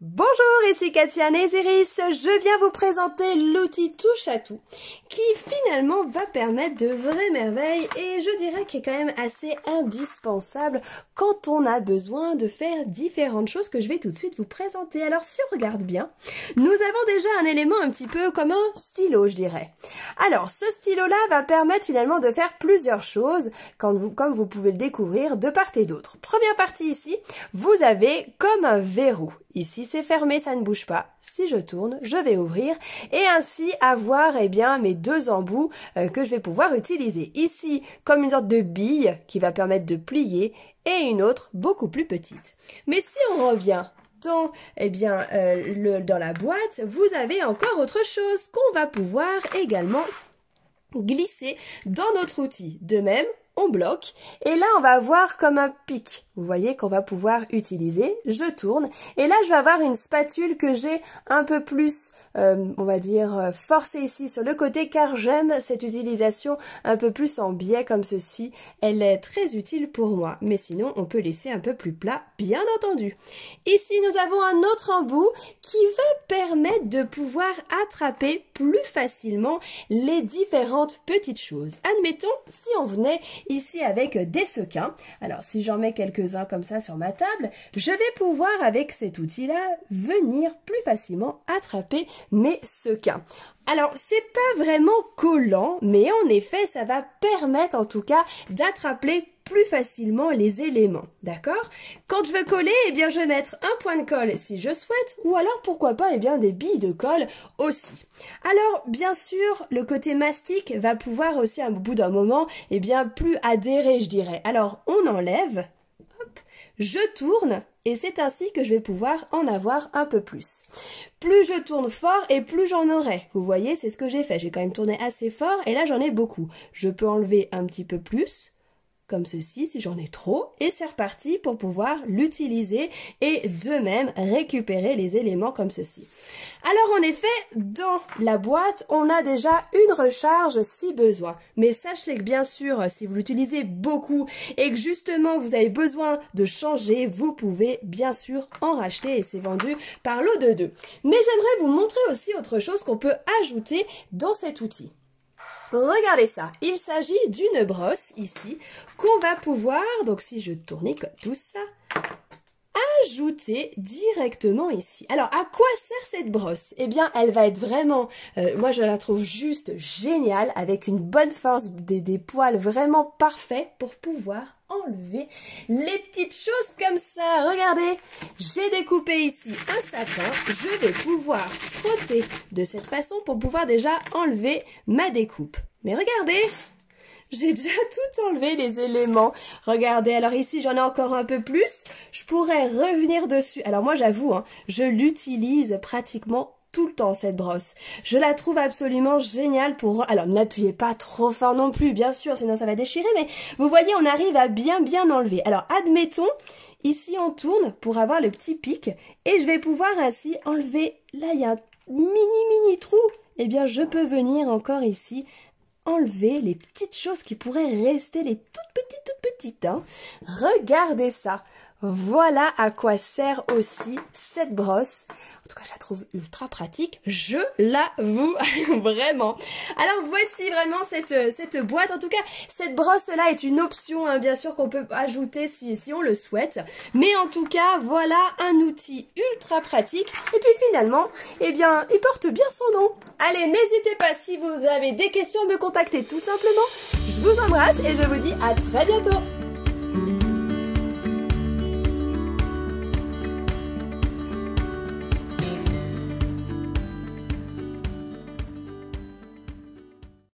Bonjour, ici Katia Néziris. Je viens vous présenter l'outil touche à tout qui finalement va permettre de vraies merveilles et je dirais qu'il est quand même assez indispensable quand on a besoin de faire différentes choses que je vais tout de suite vous présenter. Alors si on regarde bien, nous avons déjà un élément un petit peu comme un stylo, je dirais. Alors ce stylo-là va permettre finalement de faire plusieurs choses quand vous, comme vous pouvez le découvrir de part et d'autre. Première partie ici, vous avez comme un verrou. Ici, c'est fermé, ça ne bouge pas. Si je tourne, je vais ouvrir et ainsi avoir eh bien mes deux embouts euh, que je vais pouvoir utiliser. Ici, comme une sorte de bille qui va permettre de plier et une autre beaucoup plus petite. Mais si on revient dans, eh bien, euh, dans la boîte, vous avez encore autre chose qu'on va pouvoir également glisser dans notre outil. De même, on bloque et là on va avoir comme un pic vous voyez qu'on va pouvoir utiliser je tourne et là je vais avoir une spatule que j'ai un peu plus euh, on va dire euh, forcée ici sur le côté car j'aime cette utilisation un peu plus en biais comme ceci. Elle est très utile pour moi mais sinon on peut laisser un peu plus plat bien entendu. Ici nous avons un autre embout qui va permettre de pouvoir attraper plus facilement les différentes petites choses. Admettons si on venait ici avec des sequins. Alors si j'en mets comme ça sur ma table, je vais pouvoir avec cet outil-là venir plus facilement attraper mes sequins. Alors, c'est pas vraiment collant, mais en effet, ça va permettre en tout cas d'attraper plus facilement les éléments, d'accord? Quand je veux coller, eh bien je vais mettre un point de colle si je souhaite, ou alors pourquoi pas, eh bien des billes de colle aussi. Alors, bien sûr, le côté mastic va pouvoir aussi, à bout d'un moment, eh bien plus adhérer, je dirais. Alors, on enlève, je tourne, et c'est ainsi que je vais pouvoir en avoir un peu plus. Plus je tourne fort et plus j'en aurai. Vous voyez, c'est ce que j'ai fait. J'ai quand même tourné assez fort et là j'en ai beaucoup. Je peux enlever un petit peu plus, ceci si j'en ai trop et c'est reparti pour pouvoir l'utiliser et de même récupérer les éléments comme ceci. Alors en effet, dans la boîte, on a déjà une recharge si besoin. Mais sachez que bien sûr, si vous l'utilisez beaucoup et que justement vous avez besoin de changer, vous pouvez bien sûr en racheter et c'est vendu par l'eau de deux. Mais j'aimerais vous montrer aussi autre chose qu'on peut ajouter dans cet outil. Regardez ça, il s'agit d'une brosse ici qu'on va pouvoir, donc si je tourne comme tout ça, directement ici. Alors, à quoi sert cette brosse? Eh bien, elle va être vraiment, euh, moi je la trouve juste géniale, avec une bonne force, des, des poils vraiment parfaits pour pouvoir enlever les petites choses comme ça. Regardez, j'ai découpé ici un sapin. Je vais pouvoir frotter de cette façon pour pouvoir déjà enlever ma découpe. Mais regardez, j'ai déjà tout enlevé les éléments. Regardez, alors ici j'en ai encore un peu plus. Je pourrais revenir dessus. Alors moi j'avoue, hein, je l'utilise pratiquement tout le temps cette brosse. Je la trouve absolument géniale pour... Alors n'appuyez pas trop fort non plus, bien sûr, sinon ça va déchirer, mais vous voyez, on arrive à bien bien enlever. Alors admettons, ici on tourne pour avoir le petit pic, et je vais pouvoir ainsi enlever... Là, il y a un mini mini trou. Eh bien, je peux venir encore ici enlever les petites choses qui pourraient rester, les toutes petites, toutes petites. Hein. Regardez ça. Voilà à quoi sert aussi cette brosse. En tout cas, je la trouve ultra pratique, je l'avoue, vraiment. Alors voici vraiment cette, cette boîte. En tout cas, cette brosse-là est une option, hein, bien sûr, qu'on peut ajouter si, si on le souhaite. Mais en tout cas, voilà un outil ultra pratique. Et puis finalement, eh bien, il porte bien son nom. Allez, n'hésitez pas si vous avez des questions, me contacter tout simplement. Je vous embrasse et je vous dis à très bientôt.